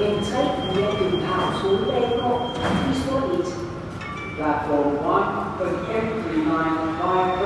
Indtræk via Københavns Hovedbanegård i spor 1. Platform 1 for the M395